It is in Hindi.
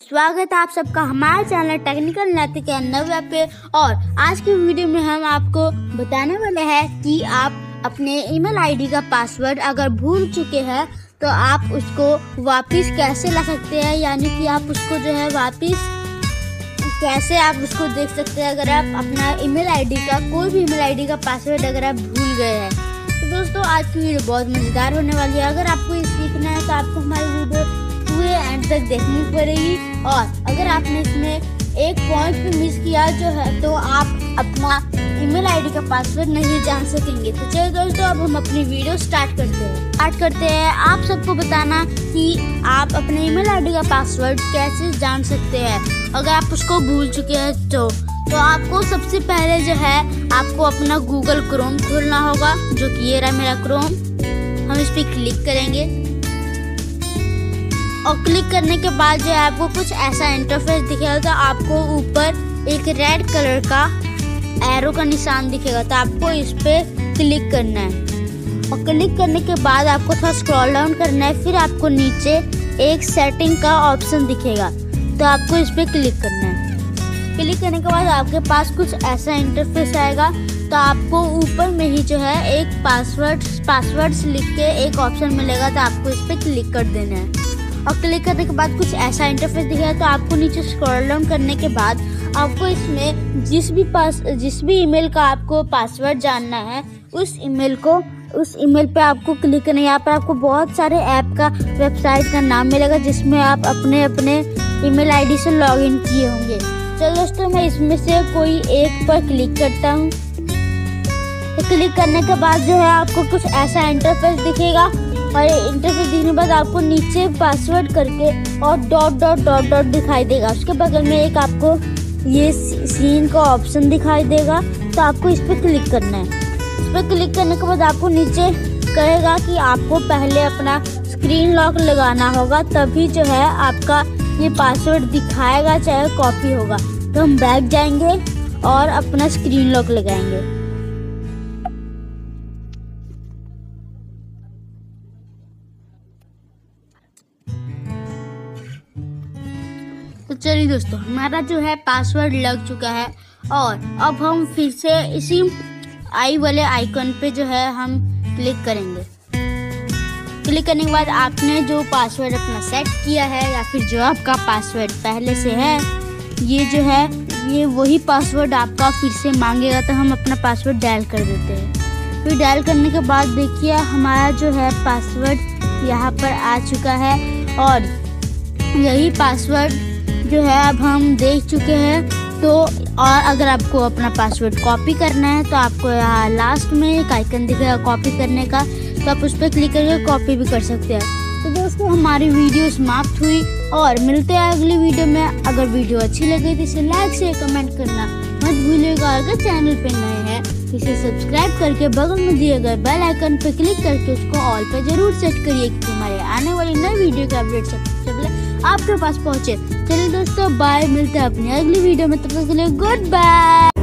स्वागत है आप सबका हमारे चैनल टेक्निकल नैतिक नव्या पे और आज की वीडियो में हम आपको बताने वाले हैं कि आप अपने ईमेल आईडी का पासवर्ड अगर भूल चुके हैं तो आप उसको वापस कैसे ला सकते हैं? यानी कि आप उसको जो है वापस कैसे आप उसको देख सकते हैं? अगर आप अपना ईमेल आईडी का, कोई भी ईमेल आईडी का पासवर्ड अगर आप भूल गए हैं दोस्तों, आज की वीडियो बहुत मज़ेदार होने वाली है। अगर आपको ये सीखना है तो आपको हमारी वीडियो पूरे एंड तक देखनी पड़ेगी। और अगर आपने इसमें एक पॉइंट भी मिस किया जो है तो आप अपना ईमेल आईडी का पासवर्ड नहीं जान सकेंगे। तो चलिए दोस्तों, अब हम अपनी वीडियो स्टार्ट करते हैं। स्टार्ट करते हैं। आप सबको बताना कि आप अपने ईमेल आईडी का पासवर्ड कैसे जान सकते हैं। अगर आप उसको भूल चुके हैं तो तो आपको सबसे पहले जो है, आपको अपना गूगल क्रोम खोलना होगा, जो कि ये रहा मेरा क्रोम हम इस पर क्लिक करेंगे। और क्लिक करने के बाद जो है, आपको कुछ ऐसा इंटरफेस दिखेगा तो आपको ऊपर एक रेड कलर का एरो का निशान दिखेगा। तो आपको इस पर क्लिक करना है। और क्लिक करने के बाद आपको थोड़ा स्क्रॉल डाउन करना है, फिर आपको नीचे एक सेटिंग का ऑप्शन दिखेगा। तो आपको इस पर क्लिक करना है। क्लिक करने के बाद आपके पास कुछ ऐसा इंटरफेस आएगा। तो आपको ऊपर में ही जो है एक पासवर्ड पासवर्ड्स लिख के एक ऑप्शन मिलेगा तो आपको इस पर क्लिक कर देना है। और क्लिक करने के बाद कुछ ऐसा इंटरफेस दिखेगा तो आपको नीचे स्क्रॉल डाउन करने के बाद आपको इसमें जिस भी पास, जिस भी ईमेल का आपको पासवर्ड जानना है, उस ईमेल को, उस ईमेल पे आपको क्लिक करना है। यहाँ पर आपको बहुत सारे ऐप का वेबसाइट का नाम मिलेगा, जिसमें आप अपने अपने ईमेल आईडी से लॉगिन किए होंगे। चलो दोस्तों मैं इसमें से कोई एक पर क्लिक करता हूँ। तो क्लिक करने के बाद जो है आपको कुछ ऐसा इंटरफेस दिखेगा और इंटरफेस दिखने के बाद आपको नीचे पासवर्ड करके और डॉट डॉट डॉट डॉट दिखाई देगा। उसके बगल में एक आपको ये सीन का ऑप्शन दिखाई देगा। तो आपको इस पर क्लिक करना है। इस पर क्लिक करने के बाद आपको नीचे कहेगा कि आपको पहले अपना स्क्रीन लॉक लगाना होगा, तभी जो है आपका ये पासवर्ड दिखाएगा, चाहे कॉपी होगा। तो हम बैग जाएँगे और अपना स्क्रीन लॉक लगाएँगे। तो चलिए दोस्तों, हमारा जो है पासवर्ड लग चुका है और अब हम फिर से इसी आई वाले आइकन पे जो है हम क्लिक करेंगे। क्लिक करने के बाद आपने जो पासवर्ड अपना सेट किया है या फिर जो आपका पासवर्ड पहले से है ये जो है, ये वही पासवर्ड आपका फिर से मांगेगा तो हम अपना पासवर्ड डायल कर देते हैं। फिर डायल करने के बाद देखिए, हमारा जो है पासवर्ड यहाँ पर आ चुका है और यही पासवर्ड जो है अब हम देख चुके हैं। तो और अगर आपको अपना पासवर्ड कॉपी करना है तो आपको यहाँ लास्ट में एक आइकन दिखेगा कॉपी करने का। तो आप उस पर क्लिक करके कॉपी भी कर सकते हैं। तो दोस्तों, हमारी वीडियो समाप्त हुई और मिलते हैं अगली वीडियो में। अगर वीडियो अच्छी लगे तो इसे लाइक शेयर कमेंट करना मत भूलिएगा। अगर चैनल पे नए हैं तो इसे सब्सक्राइब करके बगल में दिए गए बेल आइकन पर क्लिक करके उसको ऑल पर ज़रूर सेट करिए कि हमारे आने वाली नए वीडियो के अपडेट सबसे पहले आपके पास पहुँचे। चलिए दोस्तों बाय मिलते हैं अपनी अगली वीडियो में। तब तक के लिए गुड बाय